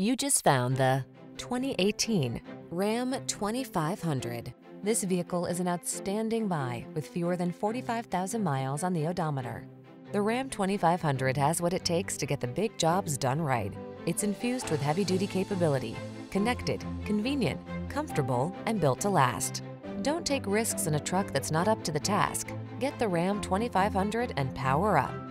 You just found the 2018 Ram 2500. This vehicle is an outstanding buy with fewer than 45,000 miles on the odometer. The Ram 2500 has what it takes to get the big jobs done right. It's infused with heavy-duty capability, connected, convenient, comfortable, and built to last. Don't take risks in a truck that's not up to the task. Get the Ram 2500 and power up.